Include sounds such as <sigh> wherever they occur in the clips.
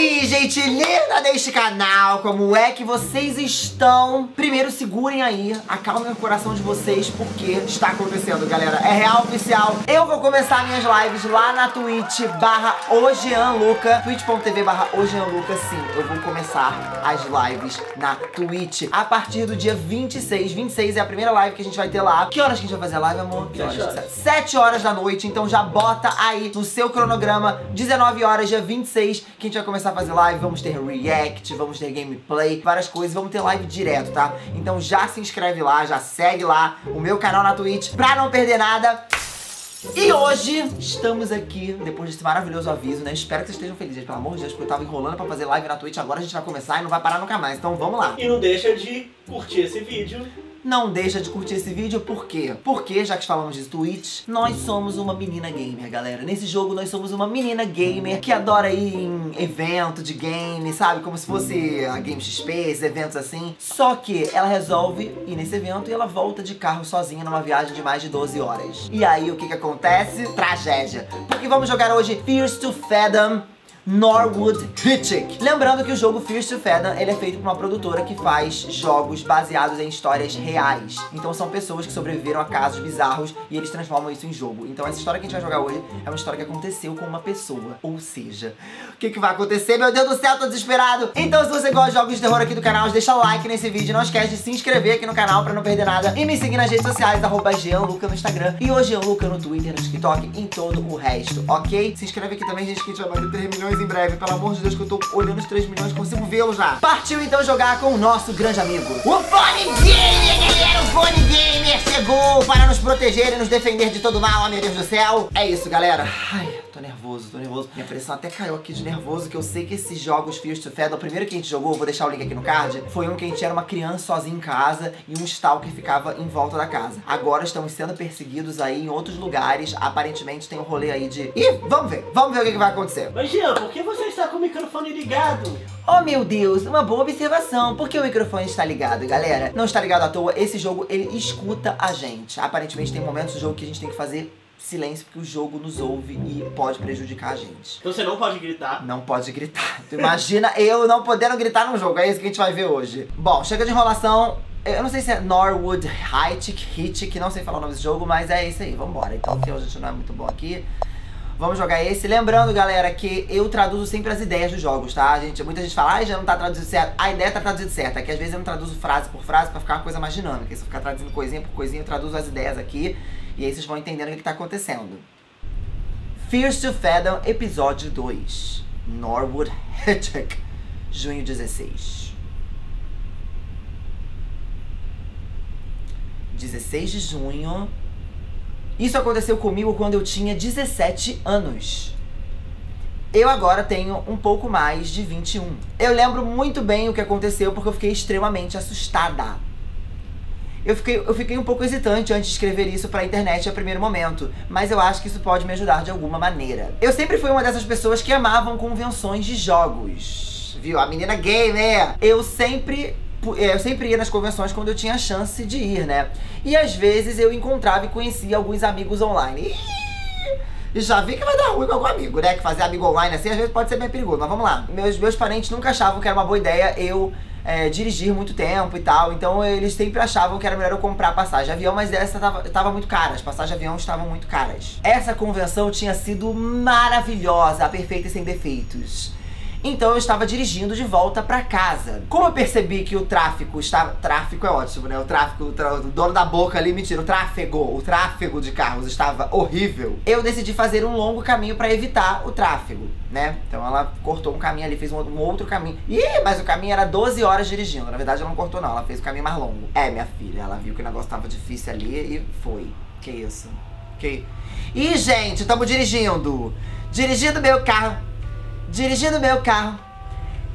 aí, gente linda deste canal, como é que vocês estão? Primeiro, segurem aí, acalmem o coração de vocês, porque está acontecendo, galera. É real oficial. Eu vou começar minhas lives lá na Twitch barra Luca, twitch.tv barra Luca, sim, eu vou começar as lives na Twitch a partir do dia 26. 26 é a primeira live que a gente vai ter lá. Que horas que a gente vai fazer a live, amor? Que horas. 7 horas da noite, então já bota aí no seu cronograma, 19 horas, dia 26, que a gente vai começar a fazer live, vamos ter react, vamos ter gameplay, várias coisas, vamos ter live direto, tá? Então já se inscreve lá, já segue lá o meu canal na Twitch pra não perder nada. E hoje estamos aqui, depois desse maravilhoso aviso, né? Espero que vocês estejam felizes, pelo amor de Deus, porque eu tava enrolando pra fazer live na Twitch, agora a gente vai começar e não vai parar nunca mais. Então vamos lá. E não deixa de curtir esse vídeo não deixa de curtir esse vídeo, por quê? Porque, já que falamos de Twitch, nós somos uma menina gamer, galera. Nesse jogo, nós somos uma menina gamer que adora ir em evento de game, sabe? Como se fosse a Game XP, esses eventos assim. Só que ela resolve ir nesse evento e ela volta de carro sozinha numa viagem de mais de 12 horas. E aí, o que que acontece? Tragédia. Porque vamos jogar hoje Fierce to Fathom Norwood Hitchik. Lembrando que o jogo Fierce to Fathom, ele é feito por uma produtora que faz jogos baseados em histórias reais. Então são pessoas que sobreviveram a casos bizarros e eles transformam isso em jogo. Então essa história que a gente vai jogar hoje é uma história que aconteceu com uma pessoa. Ou seja, o que, que vai acontecer? Meu Deus do céu, tô desesperado! Então se você gosta de jogos de terror aqui do canal, deixa like nesse vídeo. Não esquece de se inscrever aqui no canal pra não perder nada. E me seguir nas redes sociais, arroba Luca no Instagram e o Luca no Twitter, no TikTok e em todo o resto, ok? Se inscreve aqui também, gente, que a gente vai bater 3 milhões em breve. Pelo amor de Deus, que eu tô olhando os 3 milhões, consigo vê-lo já. Partiu então jogar com o nosso grande amigo. O Fone Gamer, galera! O Fone Gamer chegou para nos proteger e nos defender de todo mal, oh, meu Deus do céu. É isso, galera. Ai, tô nervoso, tô nervoso. Minha pressão até caiu aqui de nervoso, que eu sei que esses jogos Fierce to Fed, o primeiro que a gente jogou, vou deixar o link aqui no card, foi um que a gente era uma criança sozinha em casa e um stalker ficava em volta da casa. Agora estamos sendo perseguidos aí em outros lugares. Aparentemente tem um rolê aí de... Ih, vamos ver. Vamos ver o que, que vai acontecer. Mas Jean, por que você está com o microfone ligado? Oh meu Deus, uma boa observação. Por que o microfone está ligado, galera? Não está ligado à toa, esse jogo ele escuta a gente. Aparentemente tem momentos do jogo que a gente tem que fazer silêncio porque o jogo nos ouve e pode prejudicar a gente. Então você não pode gritar? Não pode gritar. Tu imagina <laughs> eu não podendo gritar no jogo, é isso que a gente vai ver hoje. Bom, chega de enrolação. Eu não sei se é Norwood Hitchik, Hitchik, não sei falar o nome desse jogo, mas é isso aí, vambora. Então, que hoje a gente não é muito bom aqui. Vamos jogar esse. Lembrando, galera, que eu traduzo sempre as ideias dos jogos, tá? Gente, muita gente fala, ah, já não tá traduzido certo. A ideia tá traduzida certa, é que às vezes eu não traduzo frase por frase pra ficar uma coisa mais dinâmica. Se eu ficar traduzindo coisinha por coisinha, eu traduzo as ideias aqui. E aí vocês vão entendendo o que, que tá acontecendo. Fierce to Fathom, episódio 2. Norwood Hitchcock, junho 16. 16 de junho isso aconteceu comigo quando eu tinha 17 anos. Eu agora tenho um pouco mais de 21. Eu lembro muito bem o que aconteceu porque eu fiquei extremamente assustada. Eu fiquei, eu fiquei um pouco hesitante antes de escrever isso pra internet a primeiro momento, mas eu acho que isso pode me ajudar de alguma maneira. Eu sempre fui uma dessas pessoas que amavam convenções de jogos. Viu? A menina gay, né? Eu sempre é, eu sempre ia nas convenções quando eu tinha chance de ir, né? E às vezes eu encontrava e conhecia alguns amigos online. E já vi que vai dar ruim com algum amigo, né? Que fazer amigo online assim às vezes pode ser bem perigoso. Mas vamos lá. Meus, meus parentes nunca achavam que era uma boa ideia eu é, dirigir muito tempo e tal. Então eles sempre achavam que era melhor eu comprar passagem de avião, mas essa tava, tava muito cara. As passagens de avião estavam muito caras. Essa convenção tinha sido maravilhosa, perfeita e sem defeitos. Então eu estava dirigindo de volta para casa. Como eu percebi que o tráfego estava. Tráfego é ótimo, né? O tráfego, o, tra... o dono da boca ali, mentira, o tráfego, o tráfego de carros estava horrível. Eu decidi fazer um longo caminho para evitar o tráfego, né? Então ela cortou um caminho ali, fez um, outro caminho. Ih, mas o caminho era 12 horas dirigindo. Na verdade, ela não cortou, não. Ela fez o caminho mais longo. É, minha filha, ela viu que o negócio tava difícil ali e foi. Que isso? Que. Ih, gente, estamos dirigindo. Dirigindo meu carro dirigindo meu carro.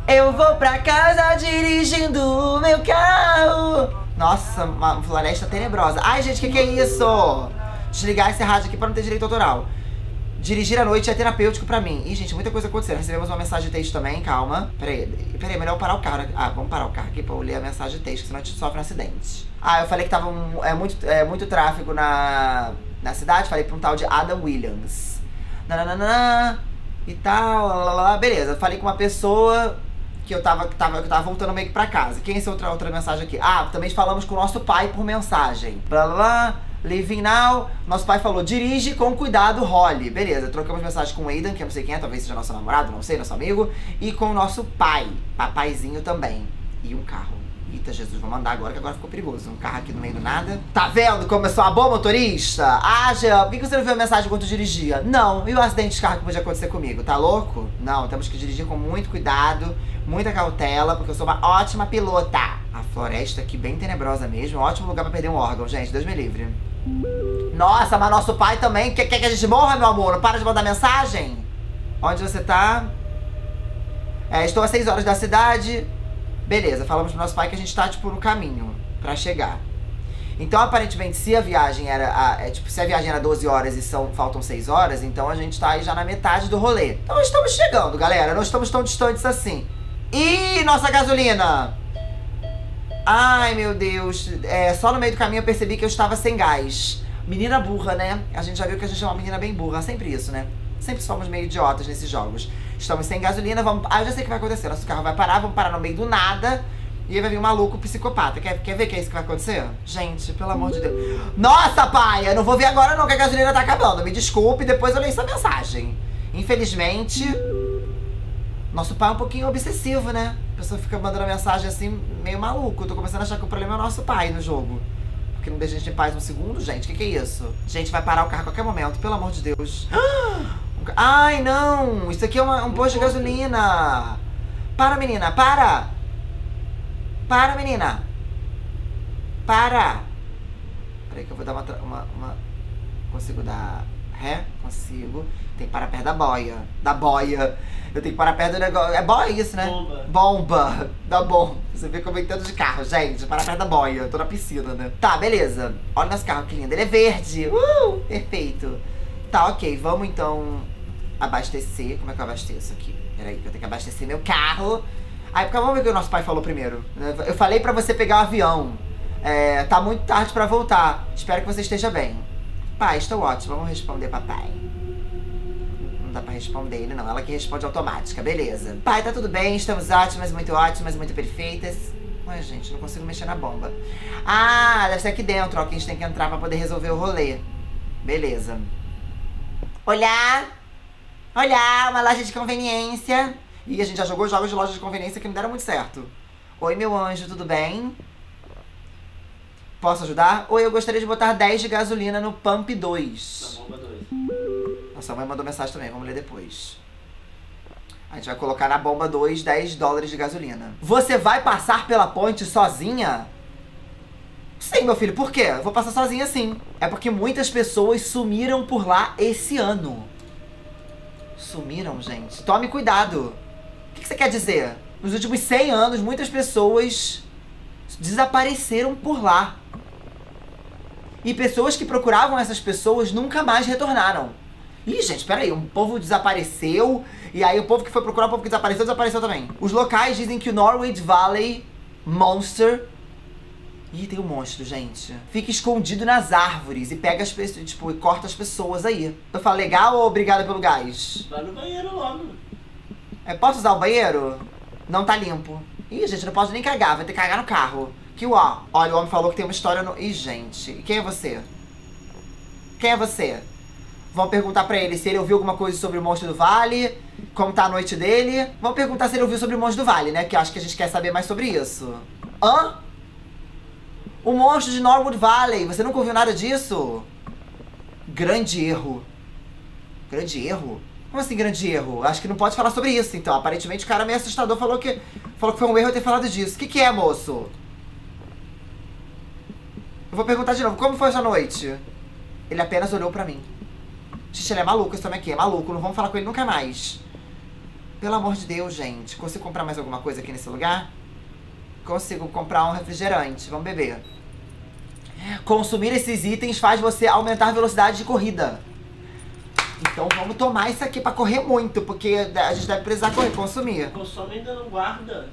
Eu vou pra casa dirigindo meu carro. Nossa, uma floresta tenebrosa. Ai, gente, o que, que é isso? Desligar esse rádio aqui pra não ter direito autoral. Dirigir à noite é terapêutico pra mim. Ih, gente, muita coisa acontecendo. Recebemos uma mensagem de texto também, calma. Peraí, peraí, melhor parar o carro. Ah, vamos parar o carro aqui pra eu ler a mensagem de texto, senão a gente sofre um acidente. Ah, eu falei que tava um, é, muito, é, muito tráfego na, na cidade. Falei pra um tal de Adam Williams. Nananana. E tal, lá, lá, lá. beleza. Falei com uma pessoa que eu tava, que tava, que tava voltando meio que pra casa. Quem é essa outra, outra mensagem aqui? Ah, também falamos com o nosso pai por mensagem. Blá blá blá. Living now. Nosso pai falou, dirige com cuidado, role. Beleza, trocamos mensagem com o Aidan, que eu não sei quem é, talvez seja nosso namorado, não sei, nosso amigo. E com o nosso pai, papaizinho também. E um carro. Eita, Jesus, vou mandar agora que agora ficou perigoso. Um carro aqui no meio do nada. Tá vendo como eu sou uma boa motorista? Ah, Jean, por que você não viu a mensagem enquanto dirigia? Não. E o acidente de carro que podia acontecer comigo? Tá louco? Não, temos que dirigir com muito cuidado, muita cautela, porque eu sou uma ótima pilota. A floresta aqui bem tenebrosa mesmo. Ótimo lugar pra perder um órgão, gente. Deus me livre. Nossa, mas nosso pai também quer, quer que a gente morra, meu amor? Não para de mandar mensagem? Onde você tá? É, estou a 6 horas da cidade. Beleza, falamos pro nosso pai que a gente tá, tipo, no caminho pra chegar. Então, aparentemente, se a viagem era. A, é, tipo, se a viagem era 12 horas e são, faltam 6 horas, então a gente tá aí já na metade do rolê. Então estamos chegando, galera. Não estamos tão distantes assim. E nossa gasolina! Ai, meu Deus. É, só no meio do caminho eu percebi que eu estava sem gás. Menina burra, né? A gente já viu que a gente é uma menina bem burra. Sempre isso, né? Sempre somos meio idiotas nesses jogos. Estamos sem gasolina, vamos. Ah, eu já sei o que vai acontecer. Nosso carro vai parar, vamos parar no meio do nada. E aí vai vir um maluco psicopata. Quer, quer ver que é isso que vai acontecer? Gente, pelo amor de Deus. Nossa, pai! Eu não vou ver agora não, que a gasolina tá acabando. Me desculpe, depois eu leio essa mensagem. Infelizmente, nosso pai é um pouquinho obsessivo, né? A pessoa fica mandando mensagem assim, meio maluco. Eu tô começando a achar que o problema é o nosso pai no jogo. Porque não deixa a gente em paz um segundo, gente. O que, que é isso? Gente, vai parar o carro a qualquer momento, pelo amor de Deus. <gasps> Ai, não! Isso aqui é uma, um posto de gasolina! Para, menina, para! Para, menina! Para! Peraí que eu vou dar uma, uma, uma... Consigo dar ré? Consigo. Tem que parar perto da boia. Da boia. Eu tenho que parar perto do negócio. É boia isso, né? Bomba. Bomba. Da bomba. Você vê como eu entendo de carro, gente. Parar perto da boia. Eu tô na piscina, né? Tá, beleza. Olha nosso carro, que lindo. Ele é verde. Uh! Perfeito. Tá, ok. Vamos então abastecer. Como é que eu abasteço aqui? Peraí, que eu tenho que abastecer meu carro. Aí, porque vamos ver o que o nosso pai falou primeiro. Eu falei pra você pegar o avião. É, tá muito tarde pra voltar. Espero que você esteja bem. Pai, estou ótimo. Vamos responder, papai. Não dá pra responder ele, não. Ela que responde automática. Beleza. Pai, tá tudo bem. Estamos ótimas, muito ótimas, muito perfeitas. Ué, gente, não consigo mexer na bomba. Ah, deve ser aqui dentro, ó, que a gente tem que entrar pra poder resolver o rolê. Beleza. Olá! Olá, uma loja de conveniência. E a gente já jogou jogos de loja de conveniência que não deram muito certo. Oi, meu anjo, tudo bem? Posso ajudar? Oi, eu gostaria de botar 10 de gasolina no Pump 2. Na bomba 2. Nossa mãe mandou mensagem também, vamos ler depois. A gente vai colocar na bomba 2 10 dólares de gasolina. Você vai passar pela ponte sozinha? Sim, meu filho, por quê? Eu vou passar sozinha sim. É porque muitas pessoas sumiram por lá esse ano. Sumiram, gente. Tome cuidado. O que você quer dizer? Nos últimos 100 anos, muitas pessoas desapareceram por lá. E pessoas que procuravam essas pessoas nunca mais retornaram. Ih, gente, peraí, um povo desapareceu, e aí o povo que foi procurar o povo que desapareceu, desapareceu também. Os locais dizem que o Norwich Valley Monster. Ih, tem um monstro, gente. Fica escondido nas árvores e pega as pessoas, tipo, e corta as pessoas aí. Eu falo legal ou obrigada pelo gás? Vai no banheiro logo. É, posso usar o banheiro? Não tá limpo. Ih, gente, não posso nem cagar, vai ter que cagar no carro. Que ó, olha, o homem falou que tem uma história no. Ih, gente, e quem é você? Quem é você? Vão perguntar pra ele se ele ouviu alguma coisa sobre o Monstro do Vale, como tá a noite dele. Vão perguntar se ele ouviu sobre o Monstro do Vale, né? Que eu acho que a gente quer saber mais sobre isso. Hã? O Monstro de Norwood Valley, você nunca ouviu nada disso? Grande erro. Grande erro? Como assim grande erro? Acho que não pode falar sobre isso, então. Aparentemente o cara meio assustador falou que, falou que foi um erro eu ter falado disso. O que, que é, moço? Eu vou perguntar de novo, como foi essa noite? Ele apenas olhou pra mim. Gente, ele é maluco, esse homem aqui é maluco, não vamos falar com ele nunca mais. Pelo amor de Deus, gente. Consigo comprar mais alguma coisa aqui nesse lugar? Consigo comprar um refrigerante, vamos beber. Consumir esses itens faz você aumentar a velocidade de corrida. Então vamos tomar isso aqui pra correr muito, porque a gente deve precisar correr, consumir. Consome ainda não guarda.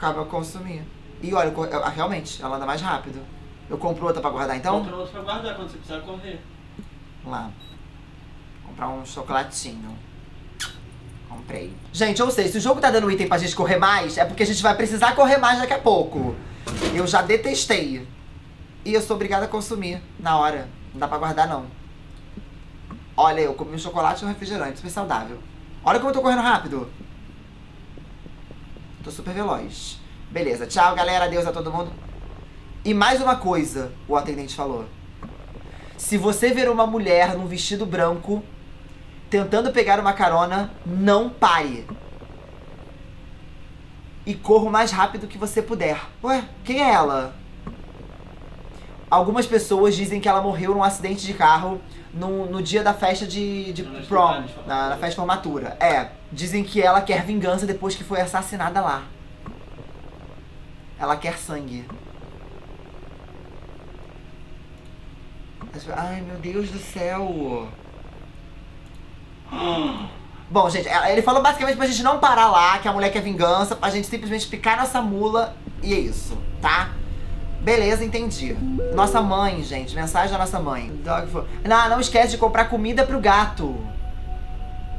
Eu consumir. E olha, eu eu- realmente, ela anda mais rápido. Eu compro outra pra guardar então? Compra outro pra guardar quando você precisar correr. Vamos lá. Comprar um chocolatinho. Comprei. Gente, ou seja, se o jogo tá dando item pra gente correr mais, é porque a gente vai precisar correr mais daqui a pouco. Eu já detestei. E eu sou obrigada a consumir na hora. Não dá pra guardar, não. Olha, eu comi um chocolate e um refrigerante, super saudável. Olha como eu tô correndo rápido. Tô super veloz. Beleza, tchau, galera. Adeus a todo mundo. E mais uma coisa, o atendente falou. Se você ver uma mulher num vestido branco tentando pegar uma carona, não pare. E corra o mais rápido que você puder. Ué, quem é ela? Algumas pessoas dizem que ela morreu num acidente de carro no, no dia da festa de, de No prom, na, na festa de formatura. É, dizem que ela quer vingança depois que foi assassinada lá. Ela quer sangue. Ai, meu Deus do céu. <gasps> Bom, gente, ela- ele falou basicamente pra gente não parar lá, que a mulher quer vingança, pra gente simplesmente picar nossa mula e é isso, tá? Beleza, entendi. Nossa mãe, gente, mensagem da nossa mãe. Dog food. Não, não esquece de comprar comida pro gato.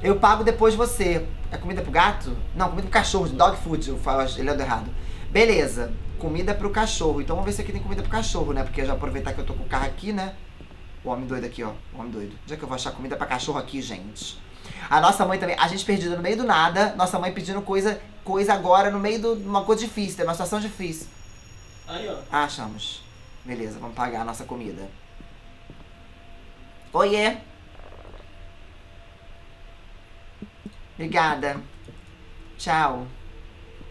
Eu pago depois você. É comida pro gato? Não, comida pro cachorro, dog food, ele leu errado. Beleza, comida pro cachorro. Então vamos ver se aqui tem comida pro cachorro, né? Porque já aproveitar que eu tô com o carro aqui, né? O homem doido aqui, ó. O homem doido. Onde é que eu vou achar comida pra cachorro aqui, gente? A nossa mãe também, a gente perdida no meio do nada, nossa mãe pedindo coisa, coisa agora no meio de uma coisa difícil, tem uma situação difícil. Aí, ó. Ah, achamos. Beleza, vamos pagar a nossa comida. Oiê. Obrigada. Tchau.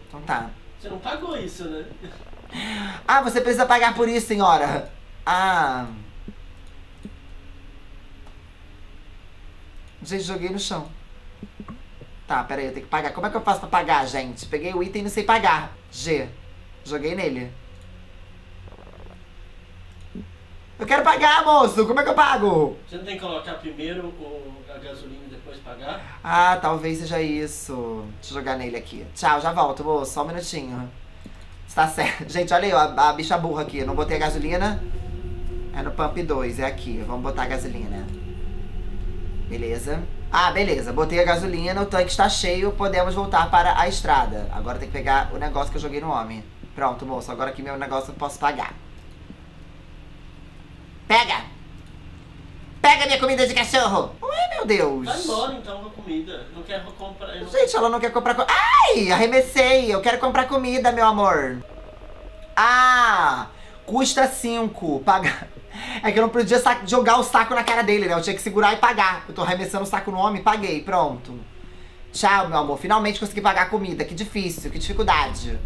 Então tá. Você não pagou isso, né? Ah, você precisa pagar por isso, senhora. Ah. Gente, joguei no chão. Tá, peraí, eu tenho que pagar. Como é que eu faço pra pagar, gente? Peguei o item e não sei pagar. G. Joguei nele. Eu quero pagar, moço! Como é que eu pago? Você não tem que colocar primeiro o, a gasolina e depois pagar? Ah, talvez seja isso. Deixa eu jogar nele aqui. Tchau, já volto, moço. Só um minutinho. Está certo. <laughs> Gente, olha aí, ó, a, a bicha burra aqui. Eu não botei a gasolina. É no Pump 2, é aqui. Vamos botar a gasolina. Beleza. Ah, beleza. Botei a gasolina, o tanque está cheio, podemos voltar para a estrada. Agora tem que pegar o negócio que eu joguei no homem. Pronto, moço. Agora aqui meu negócio eu posso pagar. Pega! Pega minha comida de cachorro! Ué, meu Deus! Vai embora então com a comida. Não quer comprar. não- Gente, ela não quer comprar. Ai, arremessei. Eu quero comprar comida, meu amor. Ah, custa 5. Pagar. <laughs> É que eu não podia jogar o saco na cara dele, né? Eu tinha que segurar e pagar. Eu tô arremessando o saco no homem, paguei, pronto. Tchau, meu amor. Finalmente consegui pagar a comida. Que difícil, que dificuldade.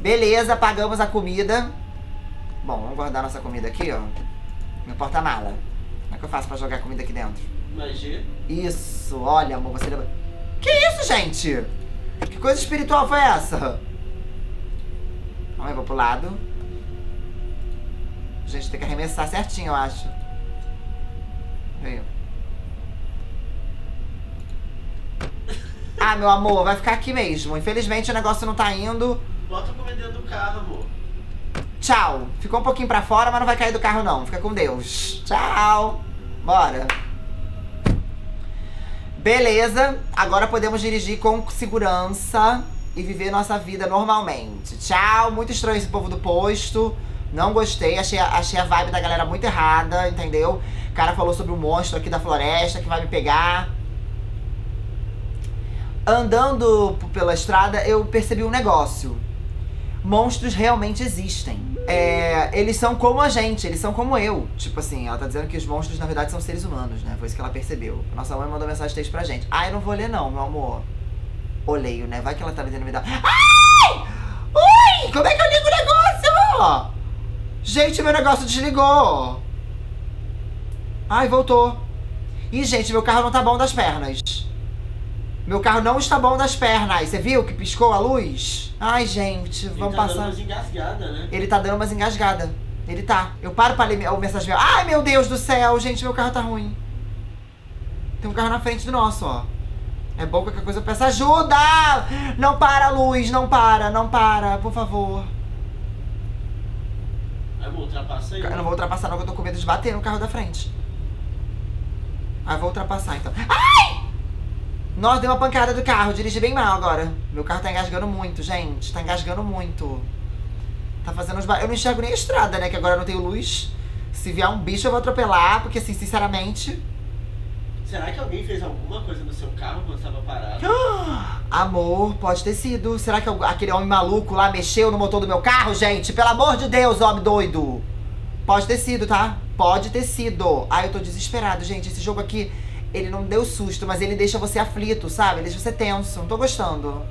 Beleza, pagamos a comida. Bom, vamos guardar nossa comida aqui, ó. No porta-mala. Como é que eu faço pra jogar comida aqui dentro? G. Isso, olha, amor, você lembra. Que isso, gente? Que coisa espiritual foi essa? Vamos aí, vou pro lado. Gente, tem que arremessar certinho, eu acho. Veio. Ah, meu amor, vai ficar aqui mesmo. Infelizmente o negócio não tá indo. Bota a comida dentro do carro, amor. Tchau. Ficou um pouquinho pra fora, mas não vai cair do carro, não. Fica com Deus. Tchau. Bora. Beleza. Agora podemos dirigir com segurança e viver nossa vida normalmente. Tchau. Muito estranho esse povo do posto. Não gostei. Achei, achei a vibe da galera muito errada, entendeu? O cara falou sobre o monstro aqui da floresta que vai me pegar. Andando pela estrada, eu percebi um negócio monstros realmente existem. É, eles são como a gente, eles são como eu. Tipo assim, ela tá dizendo que os monstros na verdade são seres humanos, né? Foi isso que ela percebeu. Nossa mãe mandou mensagem texto pra gente. Ah, eu não vou ler não, meu amor. Oleio, né? Vai que ela tá tentando me dar. Ai! Ui! Como é que eu ligo o negócio? Gente, meu negócio desligou. Ai, voltou. Ih, gente, meu carro não tá bom das pernas. Meu carro não está bom das pernas. Você viu que piscou a luz? Ai, gente, Ele vamos tá passar. dando umas engasgadas, né? Ele tá dando umas engasgadas. Ele tá. Eu paro pra ler o mensagem. Ai, meu Deus do céu, gente, meu carro tá ruim. Tem um carro na frente do nosso, ó. É bom que qualquer coisa eu peço ajuda! Não para, luz, não para, não para, por favor. Aí, amor, ultrapassa aí. Eu não vou ultrapassar não, que eu tô com medo de bater no carro da frente. Ah, vou ultrapassar então. Ai! Nossa, dei uma pancada do carro, dirigi bem mal agora. Meu carro tá engasgando muito, gente. Tá engasgando muito. Tá fazendo uns. Eu não enxergo nem a estrada, né? Que agora eu não tenho luz. Se vier um bicho, eu vou atropelar, porque assim, sinceramente. Será que alguém fez alguma coisa no seu carro quando estava parado? <gasps> Amor, pode ter sido. Será que aquele homem maluco lá mexeu no motor do meu carro, gente? Pelo amor de Deus, homem doido! Pode ter sido, tá? Pode ter sido. Ai, eu tô desesperado, gente. Esse jogo aqui, ele não deu susto, mas ele deixa você aflito, sabe? Deixa você tenso. Não tô gostando.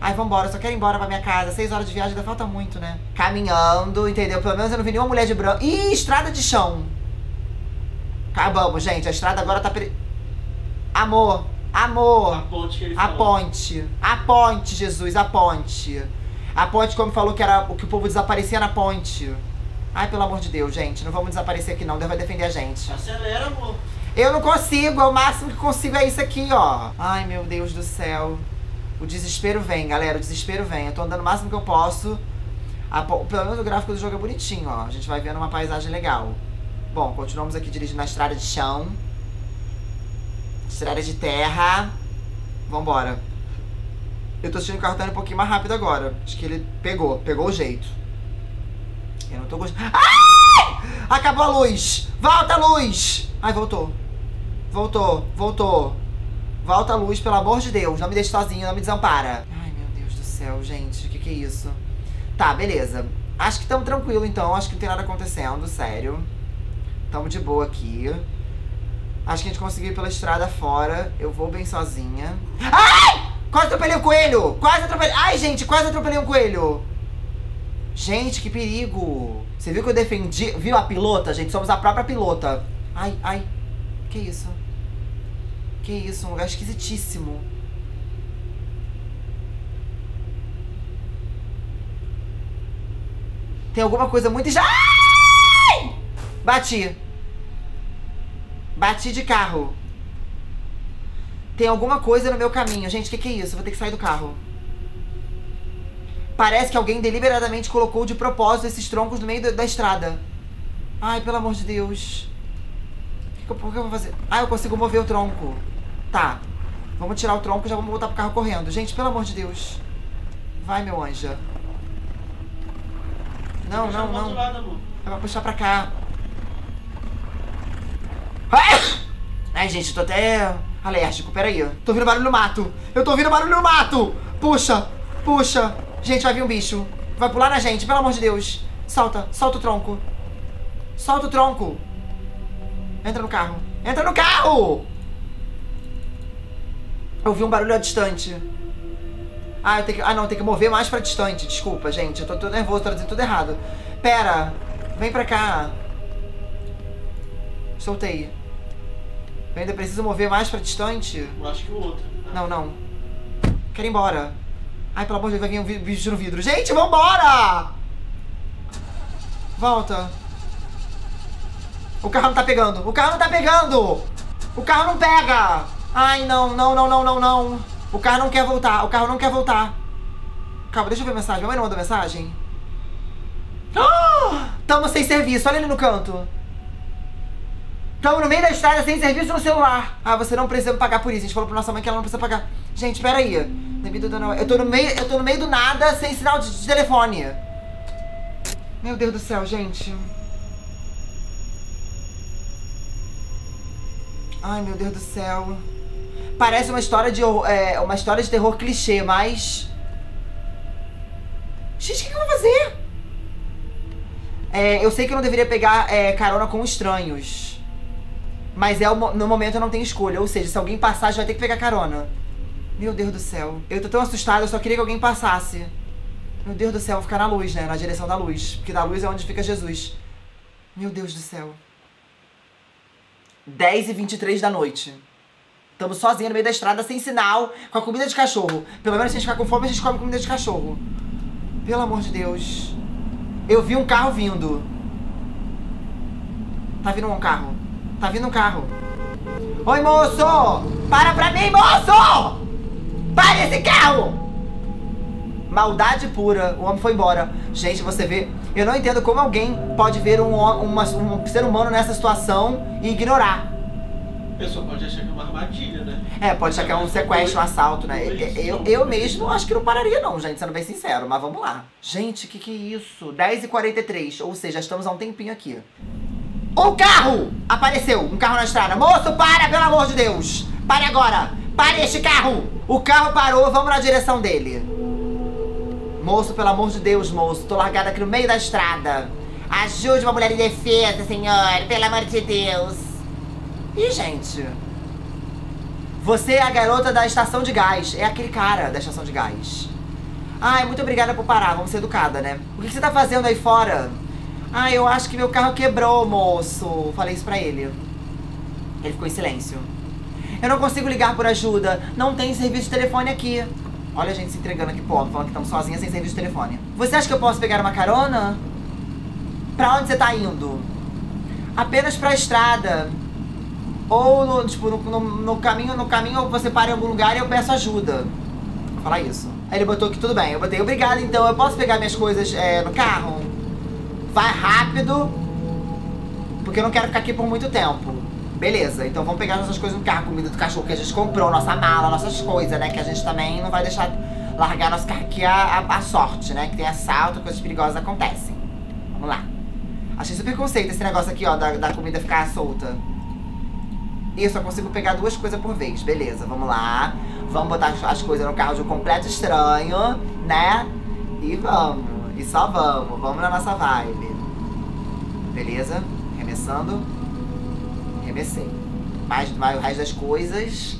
Ai, vambora, eu só quero ir embora pra minha casa. Seis horas de viagem ainda falta muito, né? Caminhando, entendeu? Pelo menos eu não vi nenhuma mulher de branco. Ih, estrada de chão. Acabamos, gente. A estrada agora tá. Peri... Amor, amor. A ponte que ele A falou. ponte. A ponte, Jesus, a ponte. A ponte, como falou que era o que o povo desaparecia na ponte. Ai, pelo amor de Deus, gente. Não vamos desaparecer aqui, não. Deus vai defender a gente. Acelera, amor. Eu não consigo, é o máximo que consigo é isso aqui, ó. Ai, meu Deus do céu. O desespero vem, galera. O desespero vem. Eu tô andando o máximo que eu posso. A pelo menos o gráfico do jogo é bonitinho, ó. A gente vai vendo uma paisagem legal. Bom, continuamos aqui dirigindo na estrada de chão. Estrada de terra. Vambora. Eu tô sentindo o carro tá indo um pouquinho mais rápido agora. Acho que ele pegou, pegou o jeito. Eu não tô gostando. Ai! Acabou a luz! Volta a luz! Ai, voltou. Voltou, voltou. Volta a luz, pelo amor de Deus. Não me deixe sozinho, não me desampara. Ai, meu Deus do céu, gente. O que, que é isso? Tá, beleza. Acho que estamos tranquilo, então. Acho que não tem nada acontecendo, sério. Tamo de boa aqui. Acho que a gente conseguiu ir pela estrada fora. Eu vou bem sozinha. Ai! Quase atropelei um coelho! Quase atropelei. Ai, gente, quase atropelei um coelho! Gente, que perigo! Você viu que eu defendi? Viu a pilota, gente? Somos a própria pilota. Ai, ai. Que isso? Que isso? Um lugar esquisitíssimo. Tem alguma coisa muito. Ai! Bati. Bati de carro. Tem alguma coisa no meu caminho. Gente, o que, que é isso? Vou ter que sair do carro. Parece que alguém deliberadamente colocou de propósito esses troncos no meio da, da estrada. Ai, pelo amor de Deus. O que, que eu, vou fazer? Ah, eu consigo mover o tronco. Tá. Vamos tirar o tronco e já vamos voltar pro carro correndo. Gente, pelo amor de Deus. Vai, meu anja. Não, não, não. É pra puxar pra cá. <coughs> Ai! Gente, tô até alérgico. Peraí. Tô ouvindo barulho no mato. Eu tô ouvindo barulho no mato. Puxa, puxa. Gente, vai vir um bicho. Vai pular na gente, pelo amor de Deus. Solta, solta o tronco. Solta o tronco. Entra no carro. Entra no carro! Eu ouvi um barulho distante. Ah, eu tenho que... ah, não, tem que mover mais pra distante. Desculpa, gente. Eu tô, tô nervoso, tô dizendo tudo errado. Pera, vem pra cá. Soltei. Eu ainda preciso mover mais pra distante? Eu acho que o outro. Não, não. Quero ir embora. Ai, pelo amor de Deus, vai vir um bicho no vidro. Gente, vambora! Volta. O carro não tá pegando. O carro não tá pegando! O carro não pega! Ai, não, não, não, não, não, não. O carro não quer voltar. O carro não quer voltar. Calma, deixa eu ver a mensagem. Minha mãe não mandou mensagem? Ah! Tamo sem serviço. Olha ali no canto. Tamo no meio da estrada sem serviço no celular. Ah, você não precisa pagar por isso. A gente falou pra nossa mãe que ela não precisa pagar. Gente, peraí. Eu tô no meio, eu tô no meio do nada, sem sinal de, de telefone. Meu Deus do céu, gente. Ai, meu Deus do céu. Parece uma história de é, uma história de terror clichê, mas Gente, o que, que eu vou fazer? É, eu sei que eu não deveria pegar é, carona com estranhos. Mas é o no momento eu não tenho escolha. Ou seja, se alguém passar, já vai ter que pegar carona. Meu Deus do céu. Eu tô tão assustada, eu só queria que alguém passasse. Meu Deus do céu, ficar na luz, né? Na direção da luz. Porque da luz é onde fica Jesus. Meu Deus do céu. 10 e 23 da noite. Estamos sozinhos no meio da estrada, sem sinal, com a comida de cachorro. Pelo menos se a gente ficar com fome, a gente come comida de cachorro. Pelo amor de Deus. Eu vi um carro vindo. Tá vindo um carro. Tá vindo um carro. Oi, moço! Para pra mim, moço! Para esse carro! Maldade pura. O homem foi embora. Gente, você vê. Eu não entendo como alguém pode ver um, uma- um ser humano nessa situação e ignorar. A pessoa pode achar que é uma armadilha, né? É, pode achar que é um sequestro, um assalto, né? Eu, eu mesmo acho que não pararia, não, gente, sendo bem sincero, mas vamos lá. Gente, que que é isso? 10h43, ou seja, estamos há um tempinho aqui. O carro! Apareceu, um carro na estrada. Moço, para, pelo amor de Deus! Pare agora! Pare este carro! O carro parou, vamos na direção dele. Moço, pelo amor de Deus, moço, tô largada aqui no meio da estrada. Ajude uma mulher em defesa, senhor, pelo amor de Deus. Ih, gente. Você é a garota da estação de gás. É aquele cara da estação de gás. Ai, muito obrigada por parar. Vamos ser educada, né? O que você tá fazendo aí fora? Ai, eu acho que meu carro quebrou, moço. Falei isso pra ele. Ele ficou em silêncio. Eu não consigo ligar por ajuda. Não tem serviço de telefone aqui. Olha a gente se entregando aqui pobre, falando que estamos sozinhas sem serviço de telefone. Você acha que eu posso pegar uma carona? Pra onde você tá indo? Apenas pra estrada. Ou no, tipo, no, no, no caminho, no caminho você para em algum lugar e eu peço ajuda. Vou falar isso. Aí ele botou que tudo bem. Eu botei, obrigado então, eu posso pegar minhas coisas é, no carro? Vai rápido, porque eu não quero ficar aqui por muito tempo. Beleza, então vamos pegar nossas coisas no carro, comida do cachorro que a gente comprou, nossa mala, nossas coisas, né? Que a gente também não vai deixar largar nosso carro aqui a, a, a sorte, né? Que tem assalto, coisas perigosas acontecem. Vamos lá. Achei super conceito esse negócio aqui, ó, da, da comida ficar solta. E eu só consigo pegar duas coisas por vez. Beleza, vamos lá. Vamos botar as coisas no carro de um completo estranho, né? E vamos. E só vamos. Vamos na nossa vibe. Beleza? Remessando. Remessei. Mais, mais o resto das coisas.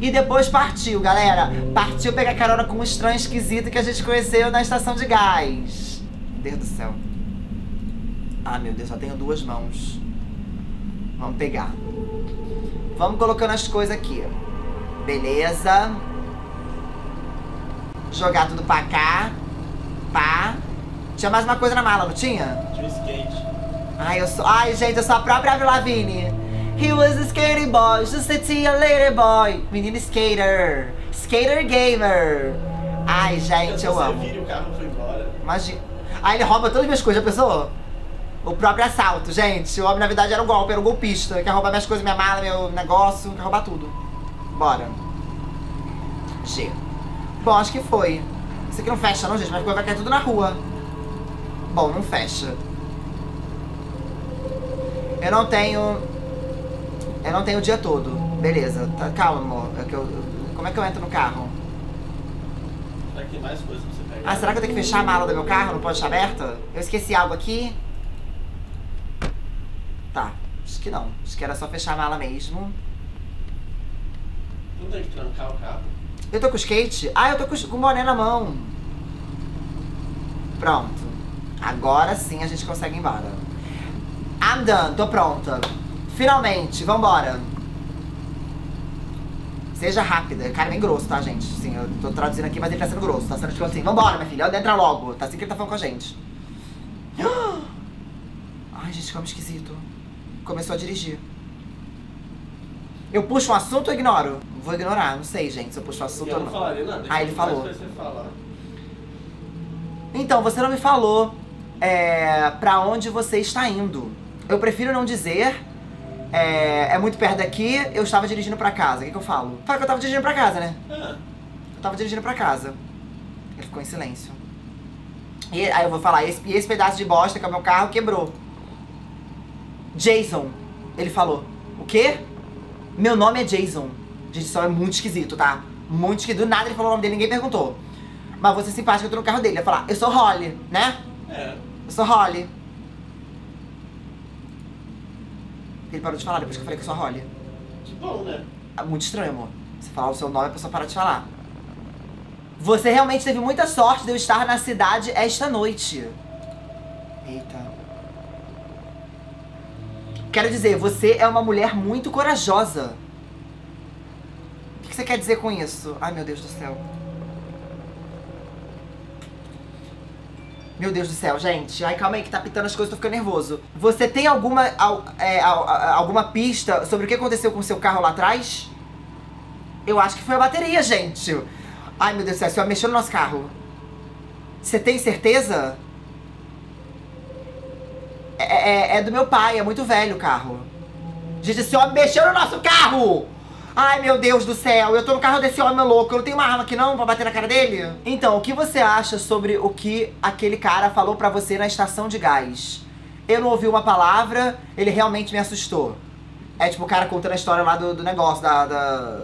E depois partiu, galera. Partiu pegar carona com um estranho esquisito que a gente conheceu na estação de gás. Deus do céu. Ah, meu Deus, só tenho duas mãos. Vamos pegar. Vamos colocando as coisas aqui. Beleza. Jogar tudo pra cá. Pá. Tinha mais uma coisa na mala, não tinha? Tinha um skate. Ai, eu sou. Ai, gente, eu sou a própria Avril Lavigne. He was a skating boy, just a tia later boy. Menino skater. Skater gamer. Ai, gente, eu Você amo. vira o carro foi embora. Imagina. Aí ele rouba todas as minhas coisas, já pensou? O próprio assalto, gente. O homem, na verdade, era um golpe, era um golpista. Quer roubar minhas coisas, minha mala, meu negócio, quer roubar tudo. Bora. G. Bom, acho que foi. Isso aqui não fecha não, gente, mas vai cair tudo na rua. Bom, não fecha. Eu não tenho... Eu não tenho o dia todo. Beleza. Tá, calma, amor. É que eu- Como é que eu entro no carro? Será que tem mais coisas pra você pegar? Ah, será que eu tenho que fechar a mala do meu carro? Não pode estar aberta? Eu esqueci algo aqui? Tá, acho que não. Acho que era só fechar a mala mesmo. Não tem que trancar o carro. Eu tô com skate? Ah, eu tô com, com o boné na mão. Pronto. Agora sim a gente consegue ir embora. I'm done, tô pronta. Finalmente, vambora. Seja rápida. Cara, bem grosso, tá, gente? Sim, eu tô traduzindo aqui, mas ele tá sendo grosso. Tá sendo tipo assim, vambora, minha filha, entra logo. Tá assim que ele tá falando com a gente. <gasps> Ai, gente, como esquisito. Começou a dirigir. Eu puxo um assunto ou ignoro? Vou ignorar, não sei, gente, se eu puxo um assunto Eu ou não falaria nada. Ah, ele falou. Você. Então, você não me falou é, pra onde você está indo. Eu prefiro não dizer. É, é muito perto daqui, eu estava dirigindo pra casa. O que, que eu falo? Fala que eu tava dirigindo pra casa, né? Ah, Eu tava dirigindo pra casa. Ele ficou em silêncio. E aí eu vou falar, esse, e esse pedaço de bosta que é o meu carro quebrou. Jason, ele falou. O quê? Meu nome é Jason. Gente, isso é muito esquisito, tá? Muito esquisito. Do nada ele falou o nome dele, ninguém perguntou. Mas você simpática, eu tô no carro dele. Ele ia falar, eu sou Holly, né? é. Eu sou Holly. Ele parou de falar depois que eu falei que eu sou Holly. Que bom, né? É muito estranho, amor. Você falar o seu nome, a pessoa para de falar. Você realmente teve muita sorte de eu estar na cidade esta noite. Eita. Quero dizer, você é uma mulher muito corajosa. O que você quer dizer com isso? Ai, meu Deus do céu. Meu Deus do céu, gente. Ai, calma aí que tá pitando as coisas, tô ficando nervoso. Você tem alguma, al- é, al- alguma pista sobre o que aconteceu com o seu carro lá atrás? Eu acho que foi a bateria, gente. Ai, meu Deus do céu, senhora mexeu no nosso carro. Você tem certeza? É, é- é do meu pai, é muito velho o carro. Gente, esse homem mexeu no nosso carro! Ai, meu Deus do céu, eu tô no carro desse homem louco, eu não tenho uma arma aqui não pra bater na cara dele? Então, o que você acha sobre o que aquele cara falou pra você na estação de gás? Eu não ouvi uma palavra, ele realmente me assustou. É tipo o cara contando a história lá do, do negócio, da, da...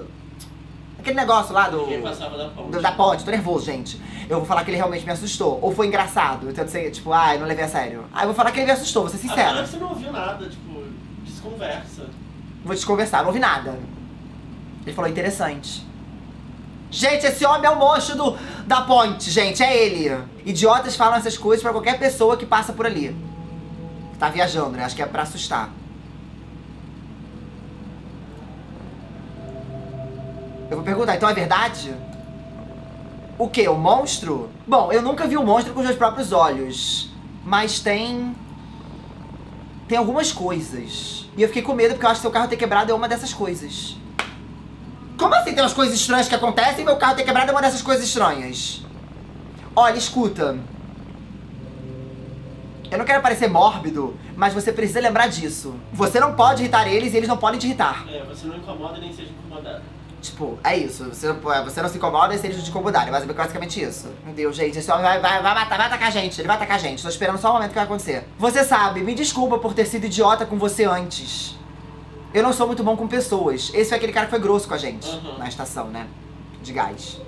Aquele negócio lá do... Quem passava da ponte. do- da ponte, tô nervoso, gente. Eu vou falar que ele realmente me assustou. Ou foi engraçado, então sei, tipo, ai, não levei a sério. Ah, eu vou falar que ele me assustou, vou ser Agora sincera. você não ouviu nada, tipo, desconversa. Vou te conversar, não ouvi nada. Ele falou interessante. Gente, esse homem é o monstro do, da ponte, gente, é ele. Idiotas falam essas coisas pra qualquer pessoa que passa por ali. Tá viajando, né? Acho que é pra assustar. Eu vou perguntar, então é verdade? O que? O monstro? Bom, eu nunca vi um monstro com os meus próprios olhos. Mas tem. Tem algumas coisas. E eu fiquei com medo porque eu acho que seu carro ter quebrado é uma dessas coisas. Como assim tem umas coisas estranhas que acontecem e meu carro ter quebrado é uma dessas coisas estranhas? Olha, escuta. Eu não quero parecer mórbido, mas você precisa lembrar disso. Você não pode irritar eles e eles não podem te irritar. É, você não incomoda nem seja incomodado. Tipo, é isso. Você não, você não se incomoda e se eles não te incomodarem. Mas é basicamente isso. Meu Deus, gente. Esse homem vai, vai, vai matar, vai atacar a gente. Ele vai atacar a gente. Tô esperando só o momento que vai acontecer. Você sabe, me desculpa por ter sido idiota com você antes. Eu não sou muito bom com pessoas. Esse foi aquele cara que foi grosso com a gente. Uhum. Na estação, né? De gás.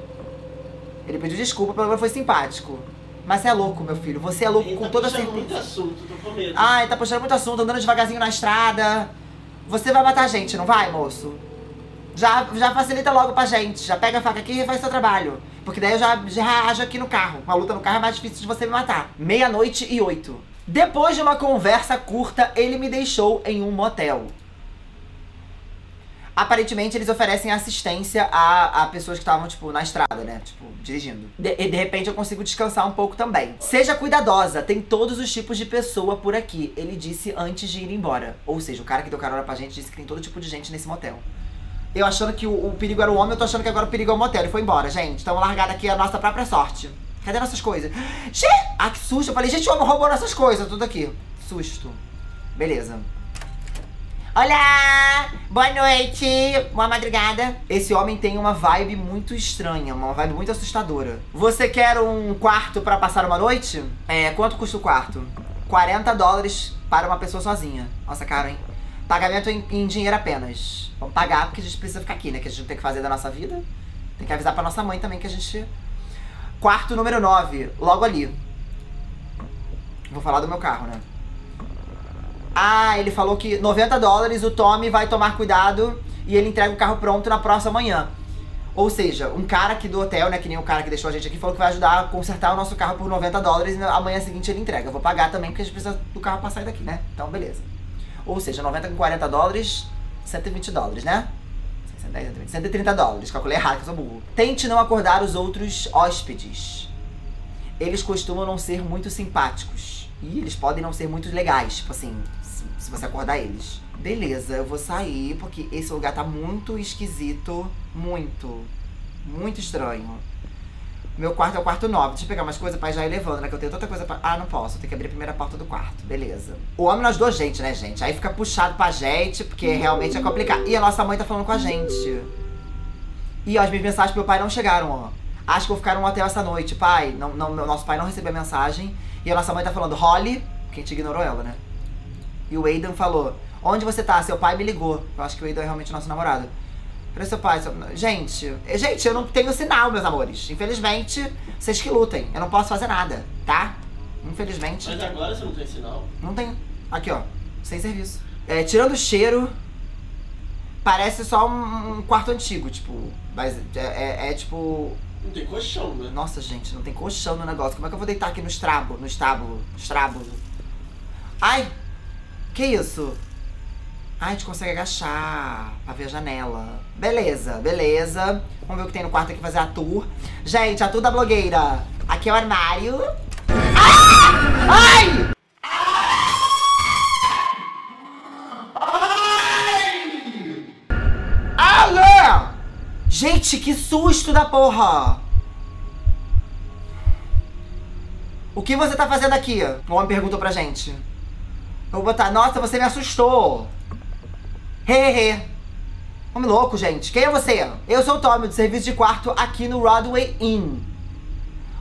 Ele pediu desculpa, pelo menos foi simpático. Mas você é louco, meu filho. Você é louco Ele com tá toda puxando muito certeza. assunto, tô com medo. Ai, tá puxando muito assunto, andando devagarzinho na estrada. Você vai matar a gente, não vai, moço? Já, já facilita logo pra gente. Já pega a faca aqui e faz seu trabalho. Porque daí eu já, já ajo aqui no carro. Uma luta no carro é mais difícil de você me matar. Meia-noite e oito. Depois de uma conversa curta, ele me deixou em um motel. Aparentemente, eles oferecem assistência a, a pessoas que estavam, tipo, na estrada, né? Tipo, dirigindo. De- e de repente eu consigo descansar um pouco também. Seja cuidadosa, tem todos os tipos de pessoa por aqui. Ele disse antes de ir embora. Ou seja, o cara que deu carona pra gente disse que tem todo tipo de gente nesse motel. Eu achando que o, o perigo era o homem, eu tô achando que agora o perigo é o motel. Ele foi embora, gente. Estamos largados aqui a nossa própria sorte. Cadê nossas coisas? Gente! Ah, que susto! Eu falei, gente, o homem roubou nossas coisas, tudo aqui. Susto. Beleza. Olá! Boa noite! Boa madrugada! Esse homem tem uma vibe muito estranha, uma vibe muito assustadora. Você quer um quarto pra passar uma noite? É, quanto custa o quarto? 40 dólares para uma pessoa sozinha. Nossa, caro, hein? Pagamento em, em dinheiro apenas. Vamos pagar porque a gente precisa ficar aqui, né? Que a gente não tem que fazer da nossa vida. Tem que avisar pra nossa mãe também que a gente. Quarto número 9, logo ali. Vou falar do meu carro, né? Ah, ele falou que 90 dólares o Tommy vai tomar cuidado e ele entrega o carro pronto na próxima manhã. Ou seja, um cara aqui do hotel, né, que nem o cara que deixou a gente aqui, falou que vai ajudar a consertar o nosso carro por 90 dólares e na amanhã seguinte ele entrega. Eu vou pagar também porque a gente precisa do carro pra sair daqui, né? Então, beleza. Ou seja, 90 com 40 dólares, 120 dólares, né? 110, 120, 130 dólares. Calculei errado, que eu sou burro. Tente não acordar os outros hóspedes. Eles costumam não ser muito simpáticos. E eles podem não ser muito legais, tipo assim, se, se você acordar eles. Beleza, eu vou sair porque esse lugar tá muito esquisito. Muito. Muito estranho. Meu quarto é o quarto 9. Deixa eu pegar umas coisas pra já ir levando, né? Que eu tenho tanta coisa pra. Ah, não posso. Tenho que abrir a primeira porta do quarto. Beleza. O homem nós duas gente, né, gente? Aí fica puxado pra gente, porque realmente é complicado. E a nossa mãe tá falando com a gente. E ó, as minhas mensagens pro meu pai não chegaram, ó. Acho que vou ficar num hotel essa noite, pai. Não, não, meu- nosso pai não recebeu a mensagem. E a nossa mãe tá falando, Holly, que a gente ignorou ela, né? E o Aidan falou, onde você tá? Seu pai me ligou. Eu acho que o Aidan é realmente nosso namorado. Falei, seu pai, seu... gente, eh, gente, eu não tenho sinal, meus amores. Infelizmente, vocês que lutem. Eu não posso fazer nada, tá? Infelizmente. Mas agora você não tem sinal? Não tem. Aqui, ó. Sem serviço. É, tirando o cheiro, parece só um, um quarto antigo, tipo. Mas é, é- é, tipo. Não tem colchão, né? Nossa, gente, não tem colchão no negócio. Como é que eu vou deitar aqui no estrabo? No estábulo? Estrábulo. Ai! Que isso? Ai, a gente consegue agachar pra ver a janela. Beleza, beleza. Vamos ver o que tem no quarto aqui fazer a tour. Gente, a tour da blogueira. Aqui é o armário. Ah! Ai! Gente, que susto da porra! O que você tá fazendo aqui? O homem perguntou pra gente. Eu vou botar, nossa, você me assustou. Hehe. Homem louco, gente. Quem é você? Eu sou o Tommy, do serviço de quarto aqui no Broadway Inn.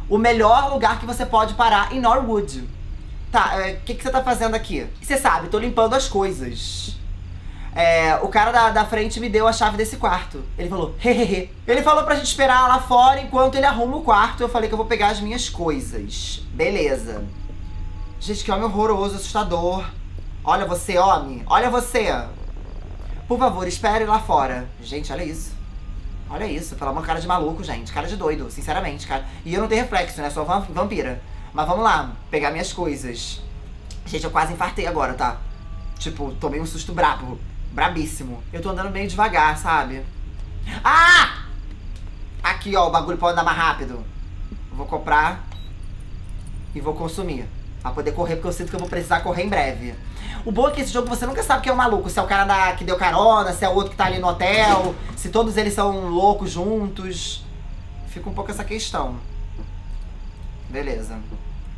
O melhor lugar que você pode parar em Norwood. Tá, o é, que, que você tá fazendo aqui? Você sabe, tô limpando as coisas. É, o cara da, da frente me deu a chave desse quarto. Ele falou, hehehe. Ele falou pra gente esperar lá fora enquanto ele arruma o quarto. Eu falei que eu vou pegar as minhas coisas. Beleza. Gente, que homem horroroso, assustador. Olha você, homem. Olha você. Por favor, espere lá fora. Gente, olha isso. Olha isso, pela uma cara de maluco, gente. Cara de doido, sinceramente, cara. E eu não tenho reflexo, né? Sou vampira. Mas vamos lá, pegar minhas coisas. Gente, eu quase infartei agora, tá? Tipo, tomei um susto brabo. Brabíssimo. Eu tô andando meio devagar, sabe? Ah! Aqui, ó, o bagulho pra andar mais rápido. Vou comprar e vou consumir. Pra poder correr, porque eu sinto que eu vou precisar correr em breve. O bom é que esse jogo você nunca sabe quem é o maluco. Se é o cara da, que deu carona, se é o outro que tá ali no hotel, se todos eles são loucos juntos. Fica um pouco essa questão. Beleza.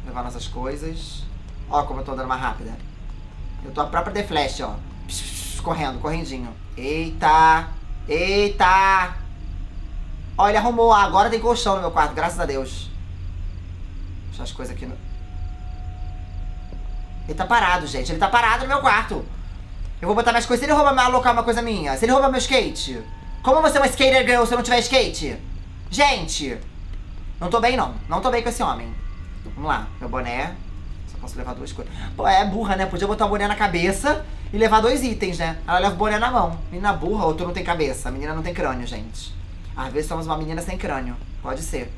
Levar nossas coisas. Ó como eu tô andando mais rápida. Eu tô a própria The Flash, ó. Correndo, correndinho. Eita! Eita! Ó, ele arrumou. Agora tem colchão no meu quarto, graças a Deus. Deixa as coisas aqui no... Ele tá parado, gente. Ele tá parado no meu quarto. Eu vou botar minhas coisas. Se ele roubar, alocar uma coisa minha. Se ele roubar meu skate. Como você é uma skater girl se eu não tiver skate? Gente. Não tô bem, não. Não tô bem com esse homem. Vamos lá. Meu boné. Só posso levar duas coisas. Pô, é burra, né? Podia botar o boné na cabeça e levar dois itens, né? Ela leva o boné na mão. Menina burra ou tu não tem cabeça? A menina não tem crânio, gente. Às vezes somos uma menina sem crânio. Pode ser.